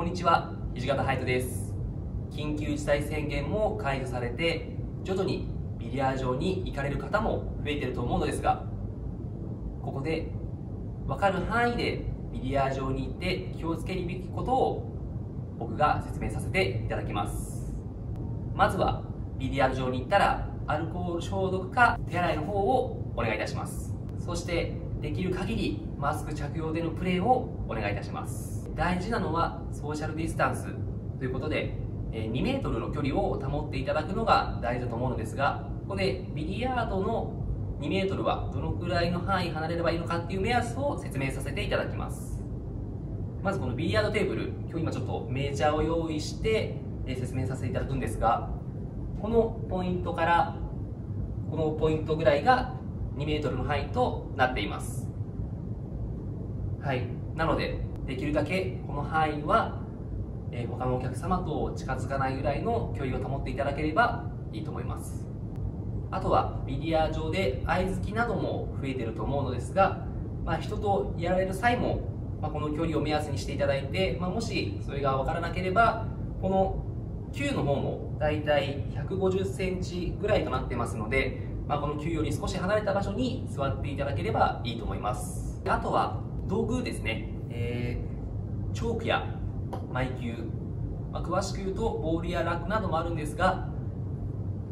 こんにちは。土方ハイトです。緊急事態宣言も解除されて徐々にビリヤー場に行かれる方も増えてると思うのですがここで分かる範囲でビリヤー場に行って気をつけるべきことを僕が説明させていただきます。まずはビリヤード場に行ったらアルコール消毒か手洗いの方をお願いいたします。そしてできる限りマスク着用でのプレーをお願いいたします。大事なのはソーシャルディスタンスということで2メートルの距離を保っていただくのが大事だと思うのですがここでビリヤードの2メートルはどのくらいの範囲離れればいいのかっていう目安を説明させていただきます。まずこのビリヤードテーブル今日今ちょっとメジャーを用意して説明させていただくんですがこのポイントからこのポイントぐらいが2メートルの範囲となっています。はい。なのでできるだけこの範囲は、え、他のお客様と近づかないぐらいの距離を保っていただければいいと思います。あとはビリヤー場で相づきなども増えてると思うのですが、まあ、人とやられる際も、ま、この距離を目安にしていただいて、まあ、もしそれが分からなければこの球の方もだいたい150センチぐらいとなってますので、まあ、この球より少し離れた場所に座っていただければいいと思います。あとは道具ですね。えー、チョークやマイキュー、まあ、詳しく言うとボールやラックなどもあるんですが、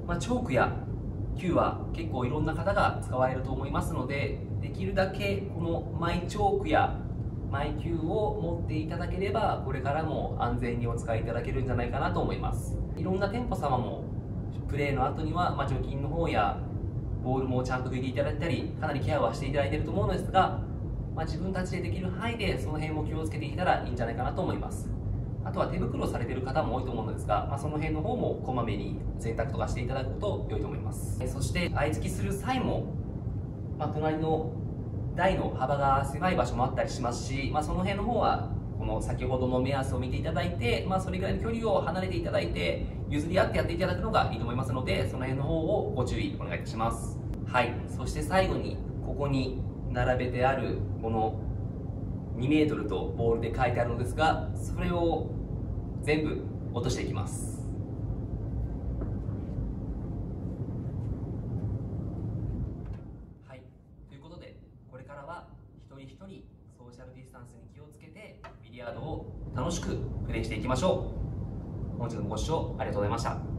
まあ、チョークやキューは結構いろんな方が使われると思いますのでできるだけこのマイチョークやマイキューを持っていただければこれからも安全にお使いいただけるんじゃないかなと思います。いろんな店舗様もプレーの後には、まあ、除菌の方やボールもちゃんと拭いていただいたりかなりケアはしていただいていると思うのですがまあ、自分たちでできる範囲でその辺も気をつけていたらいいんじゃないかなと思います。あとは手袋されてる方も多いと思うのですが、まあ、その辺の方もこまめに洗濯とかしていただくと良いと思います。そして相付きする際も、まあ、隣の台の幅が狭い場所もあったりしますし、まあ、その辺の方はこの先ほどの目安を見ていただいて、まあ、それぐらいの距離を離れていただいて譲り合ってやっていただくのがいいと思いますのでその辺の方をご注意お願いいたします。はい。そして最後にここに並べてあるこの2メートルとボールで書いてあるのですがそれを全部落としていきます。はい。ということでこれからは一人一人ソーシャルディスタンスに気をつけてビリヤードを楽しくプレイしていきましょう。本日のご視聴ありがとうございました。